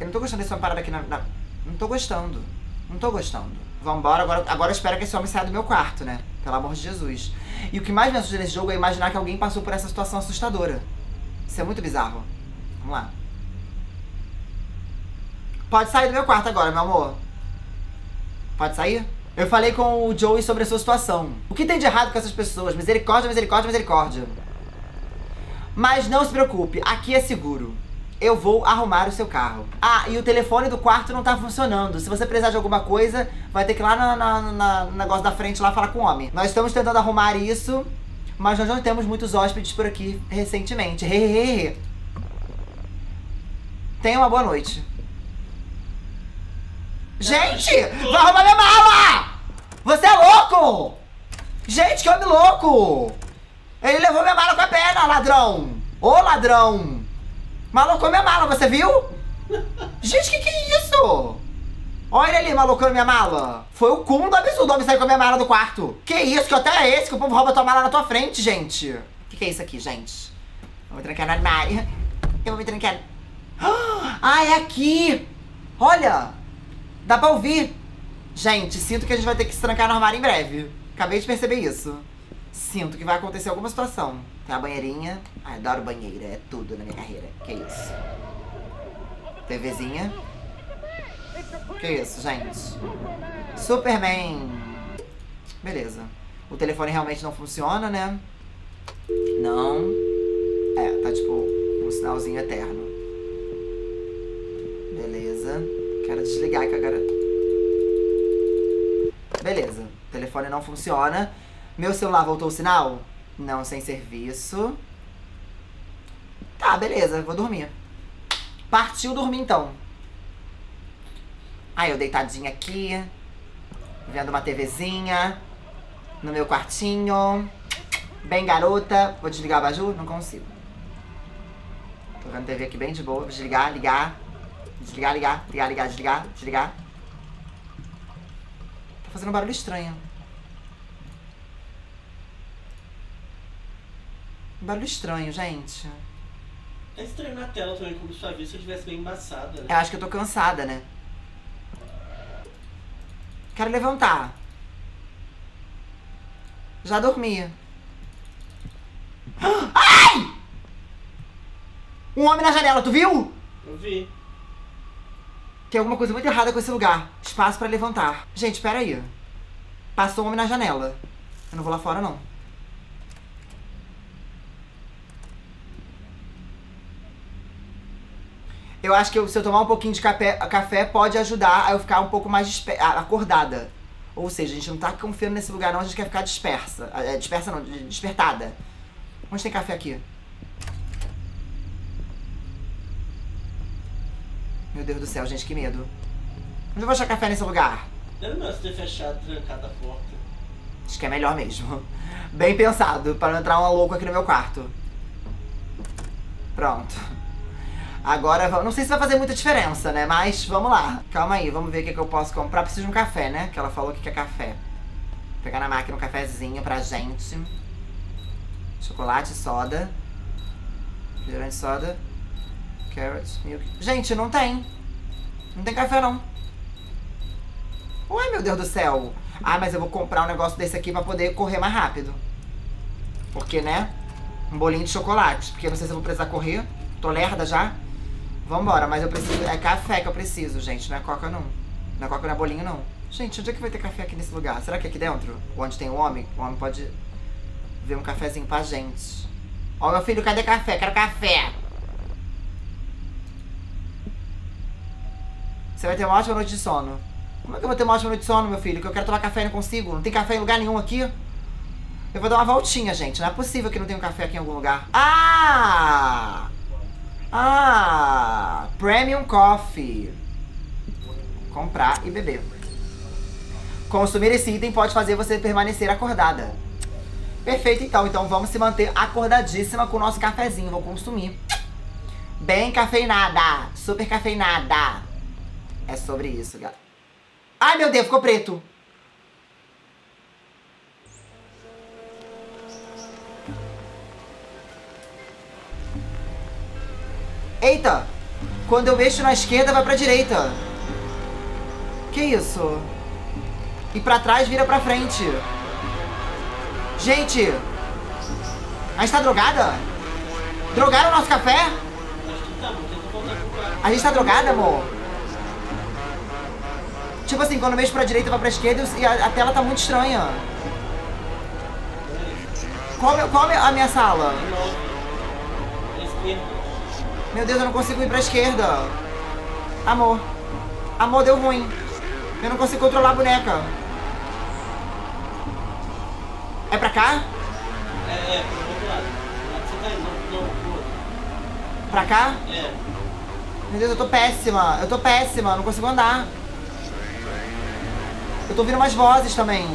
Eu não tô gostando dessa parada aqui na... na... Não tô gostando. Não tô gostando. Vambora, agora, agora eu espero que esse homem saia do meu quarto, né? Pelo amor de Jesus. E o que mais me assusta nesse jogo é imaginar que alguém passou por essa situação assustadora. Isso é muito bizarro. Vamos lá. Pode sair do meu quarto agora, meu amor. Pode sair? Eu falei com o Joey sobre a sua situação. O que tem de errado com essas pessoas? Misericórdia, misericórdia, misericórdia. Mas não se preocupe, aqui é seguro eu vou arrumar o seu carro. Ah, e o telefone do quarto não tá funcionando. Se você precisar de alguma coisa, vai ter que ir lá na, na, na, no negócio da frente lá falar com o homem. Nós estamos tentando arrumar isso, mas nós não temos muitos hóspedes por aqui recentemente. Hehehe. Tenha uma boa noite. Gente! Vai arrumar minha mala! Você é louco! Gente, que homem louco! Ele levou minha mala com a perna, ladrão! Ô, ladrão! Malocou minha mala, você viu? Gente, que que é isso? Olha ali, malocando minha mala. Foi o cúmulo do absurdo homem sair com a minha mala do quarto. Que isso, que hotel é esse que o povo rouba tua mala na tua frente, gente? Que, que é isso aqui, gente? Vou me trancar no armário. Eu vou me trancar... Ah, é aqui! Olha! Dá pra ouvir. Gente, sinto que a gente vai ter que se trancar no armário em breve. Acabei de perceber isso. Sinto que vai acontecer alguma situação. Tem a banheirinha. Ai, adoro banheira. É tudo na minha carreira. Que isso. TVzinha. Que isso, gente. Superman. Beleza. O telefone realmente não funciona, né? Não. É, tá tipo um sinalzinho eterno. Beleza. Quero desligar que agora... Beleza. O telefone não funciona. Meu celular voltou o sinal? Não sem serviço. Tá, beleza, vou dormir. Partiu dormir então. Aí eu deitadinha aqui, vendo uma TVzinha, no meu quartinho. Bem garota. Vou desligar o abajur? Não consigo. Tô vendo TV aqui bem de boa. Vou desligar, ligar. Desligar, ligar, ligar, ligar, desligar, desligar. Tá fazendo um barulho estranho. Barulho estranho, gente. É estranho na tela também, como se sua vista estivesse bem embaçada. Né? Eu acho que eu tô cansada, né? Quero levantar. Já dormi. <gasps> Ai! Um homem na janela, tu viu? Eu vi. Tem alguma coisa muito errada com esse lugar. Espaço pra levantar. Gente, pera aí. Passou um homem na janela. Eu não vou lá fora, não. Eu acho que eu, se eu tomar um pouquinho de café, café pode ajudar a eu ficar um pouco mais acordada. Ou seja, a gente não tá confiando nesse lugar não, a gente quer ficar dispersa. É, dispersa não, de- despertada. Onde tem café aqui? Meu Deus do céu, gente, que medo. Onde eu vou achar café nesse lugar? Não era melhor você ter fechado, trancado a porta. Acho que é melhor mesmo. Bem pensado, para não entrar um louco aqui no meu quarto. Pronto. Agora, não sei se vai fazer muita diferença, né? Mas vamos lá. Calma aí, vamos ver o que, que eu posso comprar. Preciso de um café, né? Que ela falou que quer café. Vou pegar na máquina um cafezinho pra gente. Chocolate, soda. Refrigerante, soda. Carrot, milk. Gente, não tem. Não tem café, não. Ué, meu Deus do céu. Ah, mas eu vou comprar um negócio desse aqui pra poder correr mais rápido. Porque, né? Um bolinho de chocolate. Porque não sei se eu vou precisar correr. Tô lerda já. Vambora, mas eu preciso. É café que eu preciso, gente. Não é coca, não. Não é coca, não é bolinho, não. Gente, onde é que vai ter café aqui nesse lugar? Será que é aqui dentro? Onde tem o homem? O homem pode ver um cafezinho pra gente. Ó, meu filho, cadê café? Quero café. Você vai ter uma ótima noite de sono. Como é que eu vou ter uma ótima noite de sono, meu filho? Que eu quero tomar café e não consigo. Não tem café em lugar nenhum aqui. Eu vou dar uma voltinha, gente. Não é possível que não tenha um café aqui em algum lugar. Ah! Ah! Premium Coffee. Comprar e beber. Consumir esse item pode fazer você permanecer acordada. Perfeito, então. Então vamos se manter acordadíssima com o nosso cafezinho. Vou consumir. Bem cafeinada. Super cafeinada. É sobre isso, galera. Ai, meu Deus, ficou preto. Eita! Quando eu mexo na esquerda, vai pra direita. Que isso? E pra trás, vira pra frente. Gente! A gente tá drogada? Drogaram o nosso café? A gente tá drogada, amor? Tipo assim, quando eu mexo pra direita, vai pra esquerda e a, a tela tá muito estranha. Qual, qual a minha sala? Meu Deus, eu não consigo ir pra esquerda. Amor. Amor, deu ruim. Eu não consigo controlar a boneca. É pra cá? É, é, pro outro lado. Você tá indo, não. Pra cá? É. Meu Deus, eu tô péssima. Eu tô péssima, eu não consigo andar. Eu tô ouvindo umas vozes também.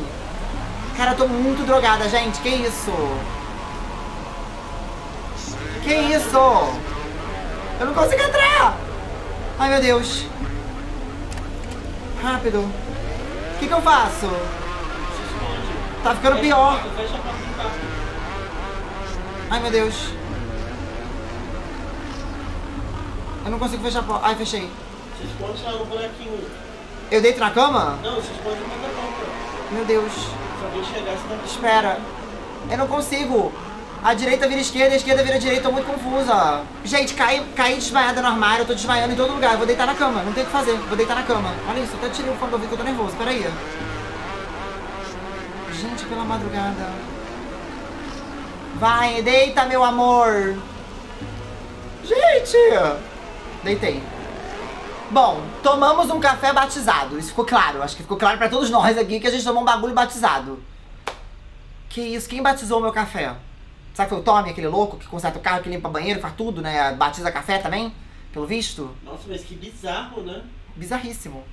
Cara, eu tô muito drogada, gente. Que isso? Que isso? Eu não consigo entrar! Ai, meu Deus. Rápido. O que, que eu faço? Tá ficando pior. Ai, meu Deus. Eu não consigo fechar a porta. Ai, fechei. Se esconde lá no buraquinho. Eu deito na cama? Não, se esconde no da porta. Meu Deus. Se alguém chegar, você tá Espera. Eu não consigo. A direita vira esquerda, a esquerda vira direita, tô muito confusa. Gente, caí, caí desmaiada no armário, eu tô desmaiando em todo lugar. Eu vou deitar na cama, não tem o que fazer. Vou deitar na cama. Olha isso, até tirei o fone do ouvido que eu tô nervoso. Pera aí. Gente, pela madrugada. Vai, deita, meu amor. Gente! Deitei. Bom, tomamos um café batizado. Isso ficou claro. Acho que ficou claro pra todos nós aqui que a gente tomou um bagulho batizado. Que isso? Quem batizou o meu café? Será que foi o Tommy, aquele louco que conserta o carro, que limpa banheiro, faz tudo, né? Batiza café também? Pelo visto? Nossa, mas que bizarro, né? Bizarríssimo.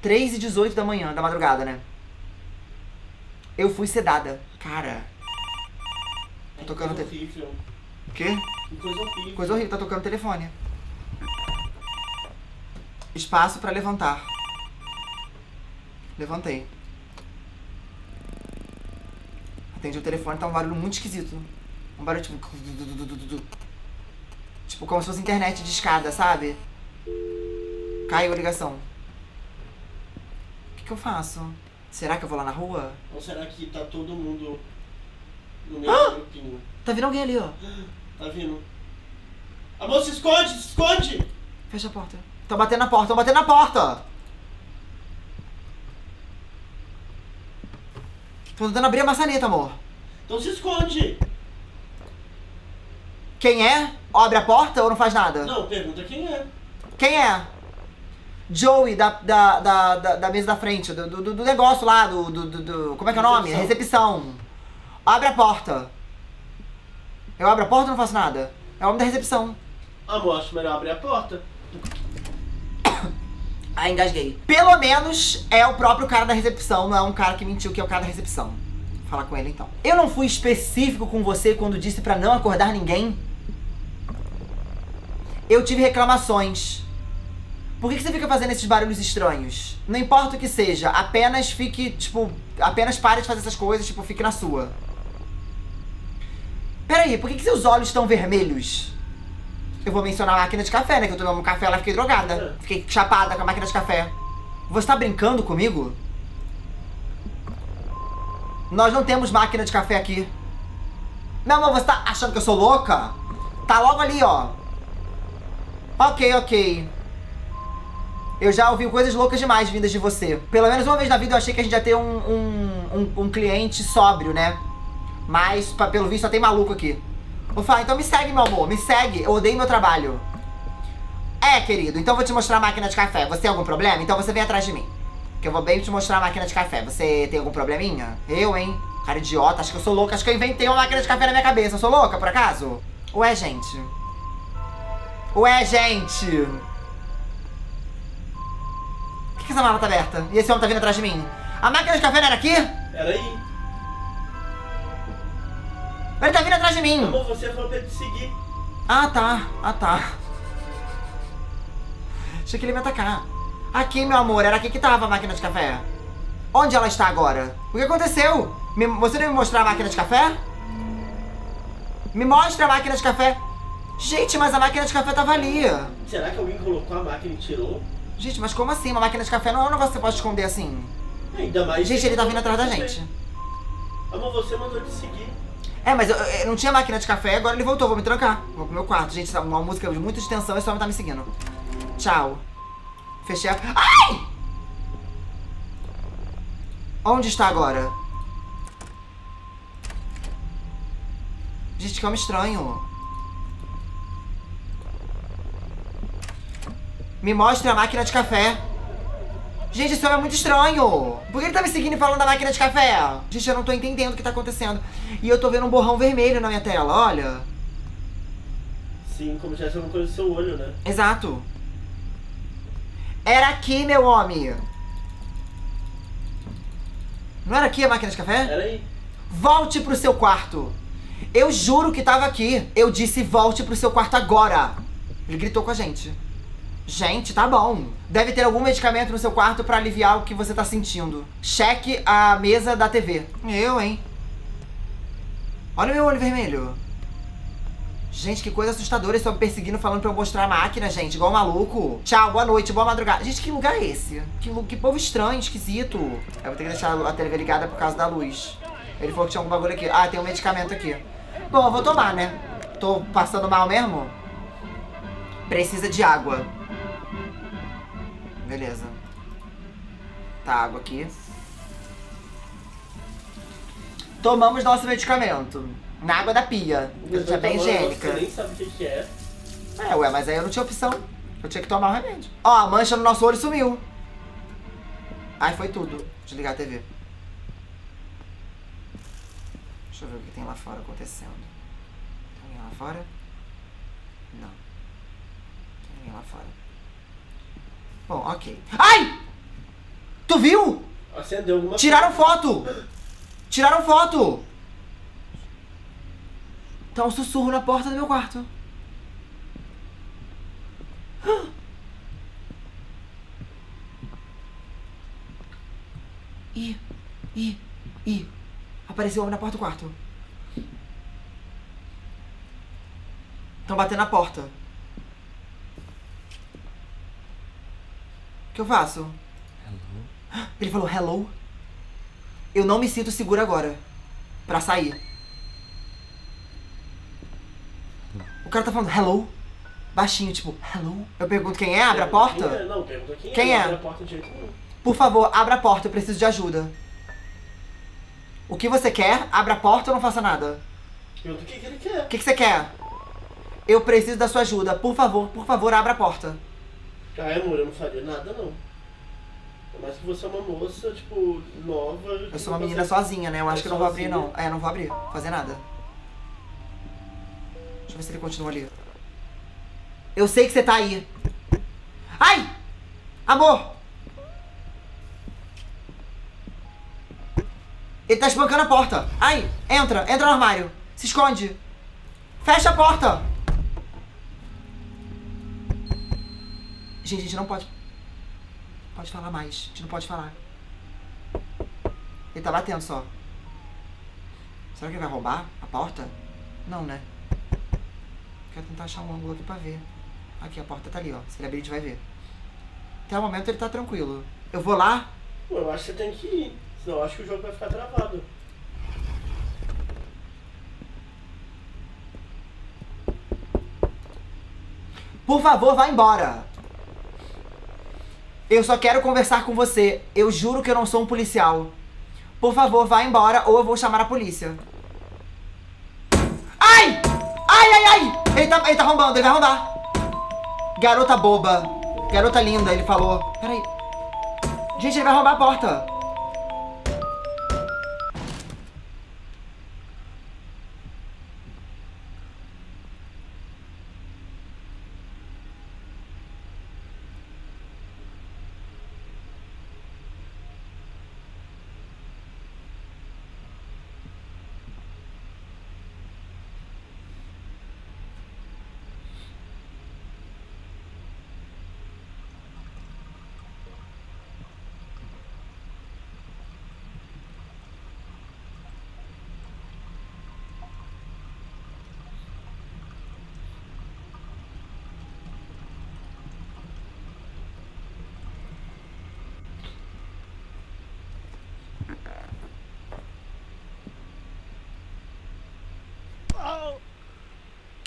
3 e 18 da manhã, da madrugada, né? Eu fui sedada. Cara. É tocando coisa te- horrível. O quê? Que coisa horrível. Coisa horrível, tá tocando o telefone. Espaço pra levantar. Levantei. Atendi o telefone, tá um barulho muito esquisito. Um barulho tipo. Tipo, como se fosse internet de escada, sabe? Caiu a ligação. O que, que eu faço? Será que eu vou lá na rua? Ou será que tá todo mundo no meio Ah! do grupinho? Tá vindo alguém ali, ó. Tá vindo? Amor, se esconde, se esconde! Fecha a porta. Tô batendo na porta, tô batendo na porta! Tô tentando abrir a maçaneta, amor. Então se esconde! Quem é? Abre a porta ou não faz nada? Não, pergunta quem é. Quem é? Joey da, da, da, da, da mesa da frente, do, do, do negócio lá, do, do, do- do- Como é que é o nome? Recepção. Abre a porta. Eu abro a porta ou não faço nada? É o homem da recepção. Amor, acho melhor abrir a porta. Ah, engasguei. Pelo menos é o próprio cara da recepção, não é um cara que mentiu que é o cara da recepção. Vou falar com ele então. Eu não fui específico com você quando disse pra não acordar ninguém? Eu tive reclamações. Por que, que você fica fazendo esses barulhos estranhos? Não importa o que seja, apenas fique, tipo, apenas pare de fazer essas coisas, tipo, fique na sua. Peraí, por que, que seus olhos estão vermelhos? Eu vou mencionar a máquina de café, né? Que eu tomei um café lá e fiquei drogada. Fiquei chapada com a máquina de café. Você tá brincando comigo? Nós não temos máquina de café aqui. Meu amor, você tá achando que eu sou louca? Tá logo ali, ó. Ok, ok. Eu já ouvi coisas loucas demais vindas de você. Pelo menos uma vez na vida eu achei que a gente ia ter um, um, um, um cliente sóbrio, né? Mas, pa- pelo visto, só tem maluco aqui. Vou falar, então me segue, meu amor, me segue. Eu odeio meu trabalho. É, querido, então vou te mostrar a máquina de café. Você tem algum problema? Então você vem atrás de mim. Que eu vou bem te mostrar a máquina de café. Você tem algum probleminha? Eu, hein? Cara idiota, acho que eu sou louca. Acho que eu inventei uma máquina de café na minha cabeça. Eu sou louca, por acaso? Ué, gente. Ué, gente. Por que, que essa mala tá aberta? E esse homem tá vindo atrás de mim? A máquina de café não era aqui? Peraí. Ele tá vindo atrás de mim. Amor, você falou pra ele te seguir. Ah, tá. Ah, tá. Achei que ele ia me atacar. Aqui, meu amor, era aqui que tava a máquina de café. Onde ela está agora? O que aconteceu? Me- você não me mostrar a máquina de café? Me mostra a máquina de café. Gente, mas a máquina de café tava ali. Será que alguém colocou a máquina e tirou? Gente, mas como assim? Uma máquina de café não é um negócio que você pode esconder assim. Ainda mais. Gente, ele tá vindo atrás da gente. Amor, você mandou te seguir. É, mas eu, eu não tinha máquina de café, agora ele voltou, vou me trancar. Vou pro meu quarto. Gente, tá uma música de muita extensão, esse homem tá me seguindo. Tchau. Fechei a... Ai! Onde está agora? Gente, que homem estranho. Me mostre a máquina de café. Gente, esse homem é muito estranho. Por que ele tá me seguindo e falando da máquina de café? Gente, eu não tô entendendo o que tá acontecendo. E eu tô vendo um borrão vermelho na minha tela, olha. Sim, como se tivesse alguma coisa no seu olho, né? Exato. Era aqui, meu homem. Não era aqui a máquina de café? Peraí. Volte pro seu quarto. Eu juro que tava aqui. Eu disse volte pro seu quarto agora. Ele gritou com a gente. Gente, tá bom. Deve ter algum medicamento no seu quarto pra aliviar o que você tá sentindo. Cheque a mesa da TV. Eu, hein? Olha o meu olho vermelho. Gente, que coisa assustadora. Eles estão me perseguindo, falando pra eu mostrar a máquina, gente. Igual um maluco. Tchau, boa noite, boa madrugada. Gente, que lugar é esse? Que, que povo estranho, esquisito. Eu vou ter que deixar a TV ligada por causa da luz. Ele falou que tinha algum bagulho aqui. Ah, tem um medicamento aqui. Bom, eu vou tomar, né? Tô passando mal mesmo? Precisa de água. Beleza. Tá, água aqui. Tomamos nosso medicamento. Na água da pia. É bem Você higiênica. nem sabe o que que é. É, ué, mas aí eu não tinha opção. Eu tinha que tomar o remédio. Ó, a mancha no nosso olho sumiu. Ai, foi tudo. Desligar a TV. Deixa eu ver o que tem lá fora acontecendo. Tem alguém lá fora? Não. Tem ninguém lá fora. Bom, ok. Ai! Tu viu? Acendeu alguma Tiraram foto! Tiraram foto! Tá um sussurro na porta do meu quarto. Ih, ih, ih. Apareceu um homem na porta do quarto. Estão batendo na porta. O que eu faço? Ele falou hello. Eu não me sinto seguro agora. Pra sair. O cara tá falando hello. Baixinho, tipo, hello. Eu pergunto quem é, abre a Quem porta. é? Não, pergunta quem, Quem é. é? Não abre a porta de jeito nenhum. Por favor, abra a porta, eu preciso de ajuda. O que você quer? Abra a porta ou não faça nada? Pergunta o que, que ele quer. O que, que você quer? Eu preciso da sua ajuda. Por favor, por favor, abra a porta. Ai, amor, eu não faria nada, não. Mas que você é uma moça, tipo, nova. Eu sou uma menina sozinha, né? Eu acho que eu não vou abrir, não. É, não vou abrir. Fazer nada. Deixa eu ver se ele continua ali. Eu sei que você tá aí. Ai! Amor! Ele tá espancando a porta. Ai, entra, entra no armário. Se esconde. Fecha a porta. Gente, a gente não pode. Pode falar mais. A gente não pode falar. Ele tá batendo só. Será que ele vai roubar a porta? Não, né? Quero tentar achar um ângulo aqui pra ver. Aqui, a porta tá ali, ó. Se ele abrir, a gente vai ver. Até o momento ele tá tranquilo. Eu vou lá? Pô, eu acho que você tem que ir. Senão eu acho que o jogo vai ficar travado. Por favor, vá embora. Eu só quero conversar com você. Eu juro que eu não sou um policial. Por favor, vá embora ou eu vou chamar a polícia. Ai! Ai, ai, ai! Ele tá, ele tá arrombando, ele vai arrombar. Garota boba. Garota linda, ele falou. Peraí. Gente, ele vai arrombar a porta.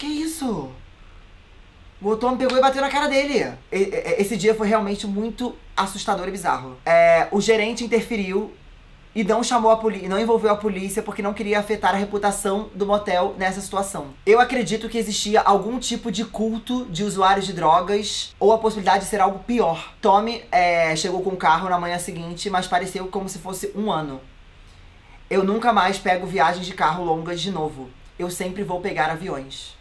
Que isso? O Otome pegou e bateu na cara dele. E- Esse dia foi realmente muito assustador e bizarro. É, o gerente interferiu e não chamou a polícia, não envolveu a polícia porque não queria afetar a reputação do motel nessa situação. Eu acredito que existia algum tipo de culto de usuários de drogas ou a possibilidade de ser algo pior. Tommy é, chegou com o carro na manhã seguinte, mas pareceu como se fosse um ano. Eu nunca mais pego viagens de carro longas de novo. Eu sempre vou pegar aviões.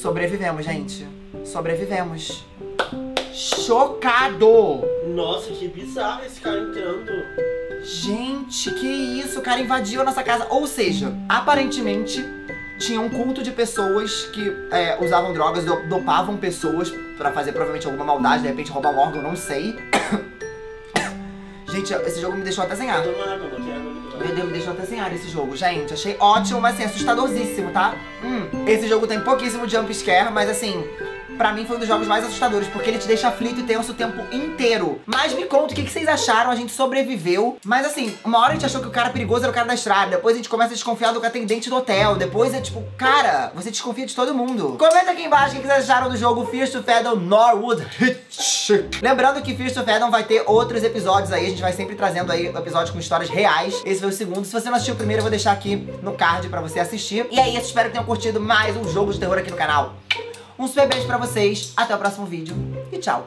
Sobrevivemos, gente. Sobrevivemos. Chocado! Nossa, que bizarro esse cara entrando. Gente, que isso? O cara invadiu a nossa casa. Ou seja, aparentemente tinha um culto de pessoas que é, usavam drogas, do- dopavam pessoas pra fazer provavelmente alguma maldade, de repente roubar um órgão, não sei. <coughs> Gente, esse jogo me deixou até sem ar. Toma água, Meu Deus, me deixou até sem ar esse jogo, gente. Achei ótimo, mas assim, assustadorzíssimo, tá? Hum, esse jogo tem pouquíssimo jump scare, mas assim, pra mim foi um dos jogos mais assustadores, porque ele te deixa aflito e tenso o tempo inteiro. Mas me conta o que, que vocês acharam, a gente sobreviveu. Mas assim, uma hora a gente achou que o cara perigoso era o cara da estrada, depois a gente começa a desconfiar do atendente do hotel, depois é tipo, cara, você desconfia de todo mundo. Comenta aqui embaixo o que vocês acharam do jogo Fears to Fathom Norwood. Lembrando que Fears to Fathom vai ter outros episódios aí, a gente vai sempre trazendo aí episódios com histórias reais. Esse foi o segundo. Se você não assistiu o primeiro, eu vou deixar aqui no card pra você assistir. E é isso, espero que tenham curtido mais um jogo de terror aqui no canal. Um super beijo pra vocês, até o próximo vídeo e tchau!